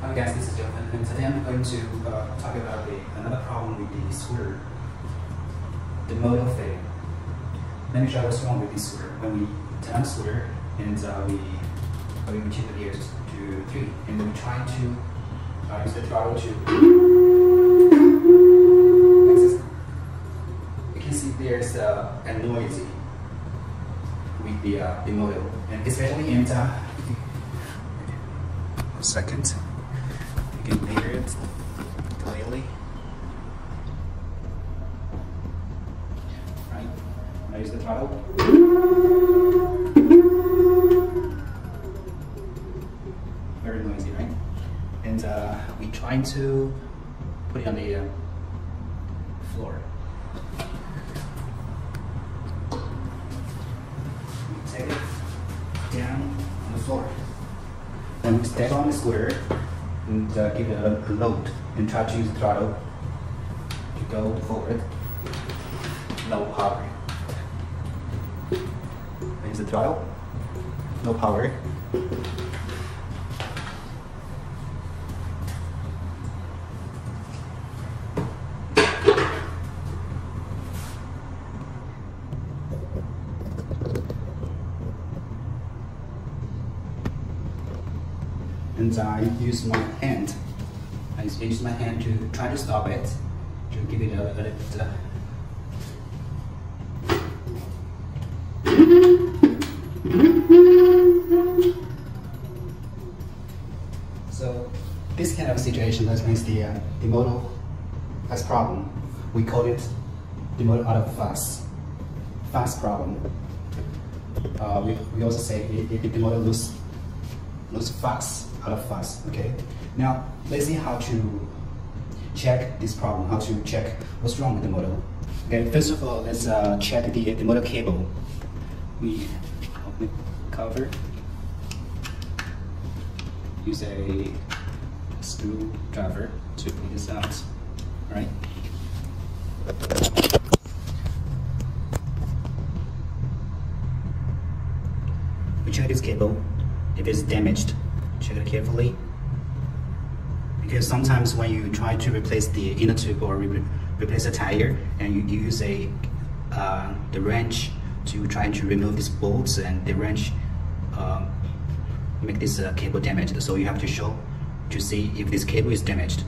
Hi guys, this is Jonathan, and today I'm going to uh, talk about the, another problem with the scooter, the modal failure. Let me show you what's wrong with this scooter. When we turn the scooter and uh, we, uh, we change the gears to 3, and then we try to uh, use the throttle to. You can see there's uh, a noisy with the, uh, the model, and especially in a second. Hear it clearly. Right? Use the throttle. Very noisy, right? And uh, we trying to put it on the uh, floor. Take it down on the floor. And step on the scooter and uh, give it a, a load and try to use the throttle to go forward. No power. Use the throttle. No power. And I use my hand. I use my hand to try to stop it, to give it a, a little. Uh, so this kind of situation that means the uh, the model has problem. We call it the model out of phase phase problem. Uh, we, we also say if the model lose lose phase out of phase. Okay. Now let's see how to check this problem. How to check what's wrong with the model. Okay. First of all, let's uh, check the the model cable. We open the cover. Use a screwdriver to pull this out. All right. We check this cable if it's damaged check it carefully. Because sometimes when you try to replace the inner tube or re replace a tire and you, use a uh, the wrench to try to remove these bolts and the wrench uh, make this uh, cable damaged. So you have to show to see if this cable is damaged.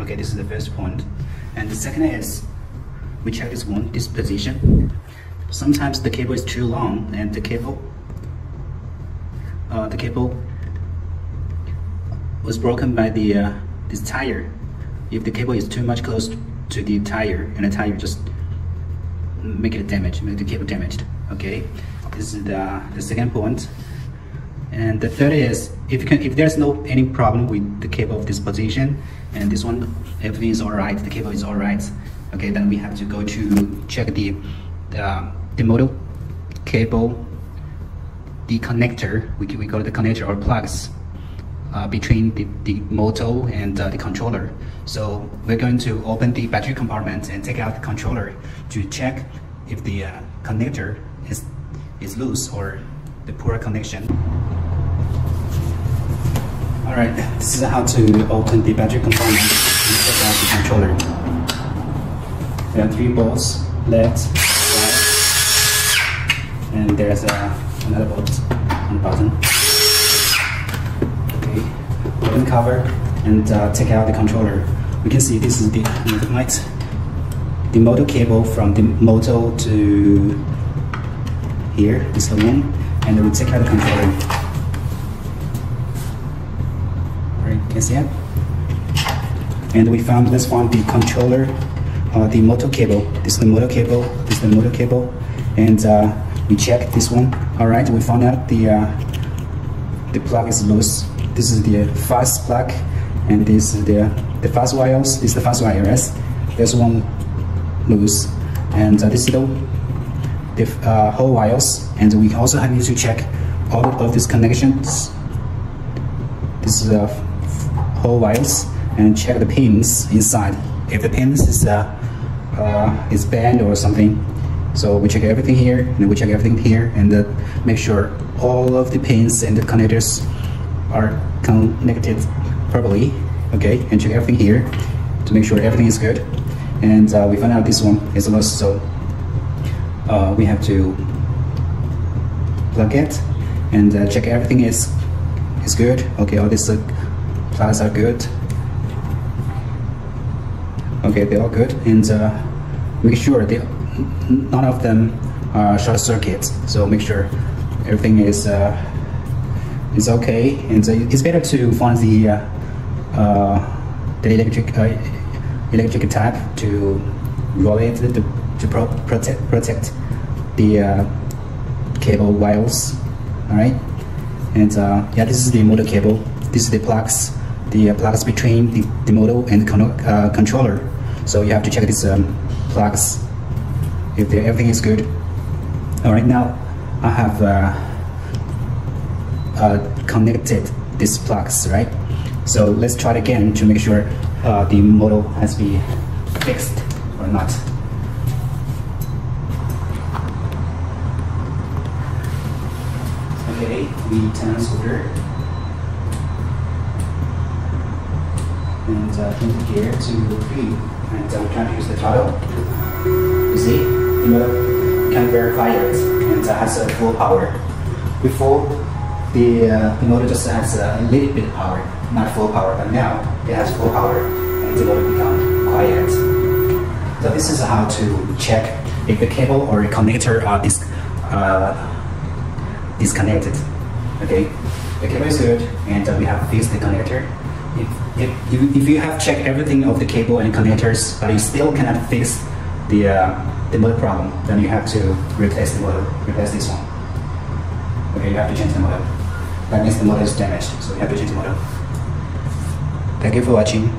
Okay this is the first point. And the second is we check this one this position. Sometimes the cable is too long and the cable uh, the cable was broken by the uh, this tire. If the cable is too much close to the tire, and the tire just make it damaged, make the cable damaged. Okay, this is the, the second point. And the third is if you can, if there's no any problem with the cable of this position, and this one everything is all right, the cable is all right. Okay, then we have to go to check the the, the model cable, the connector. We we call it the connector or plugs uh, between the, the motor and uh, the controller. So we're going to open the battery compartment and take out the controller to check if the uh, connector is, is loose or the poor connection. Alright, this is how to open the battery compartment and take out the controller. There are three bolts, left, right, and there's uh, another bolt on the bottom open cover and uh, take out the controller. We can see this is the light, the motor cable from the motor to here, this one, and we take out the controller. Alright, can see it? And we found this one, the controller, uh, the motor cable. This is the motor cable, this is the motor cable, and uh, we checked this one. Alright, we found out the uh, the plug is loose. This is the phase plug and this is the the phase wires. Is the phase wires. There's one loose. And uh, this is the, the uh, Hall wires. And we also have to check all of these connections. This is the Hall wires and check the pins inside. If the pins is uh, uh, is bent or something so we check everything here and we check everything here and uh, make sure all of the pins and the connectors are connected properly, okay, and check everything here to make sure everything is good. And uh, we found out this one is lost, so uh, we have to plug it and uh, check everything is is good. Okay, all these uh, plugs are good. Okay, they're all good, and uh, make sure they none of them are short circuits. So make sure everything is uh, is okay, and uh, it's better to find the uh, uh, the electric electric tap to roll it to, to pro protect protect the cable wires. All right, and yeah, this is the motor cable. This is the plugs the uh, plugs between the, the model and the con uh, controller. So you have to check these um, plugs everything is good. All right, now I have uh, uh, connected these plugs, right? So let's try it again to make sure uh, the model has been fixed or not. Okay, we turn solder. and uh, the gear to three. And uh, we're trying to use the throttle. You see, the motor can verify it and has a full power. Before, the, uh, the motor just has a little bit of power, not full power, but now it has full power and the motor becomes quiet. So this is how to check if the cable or the connector are dis uh, disconnected. Okay, the cable is good and uh, we have fixed the connector if, if, if you have checked everything of the cable and connectors, but you still cannot fix the, uh, the motor problem, then you have to replace the motor, replace this one. Okay, you have to change the motor. That means the motor is damaged, so you have to change the motor. Thank you for watching.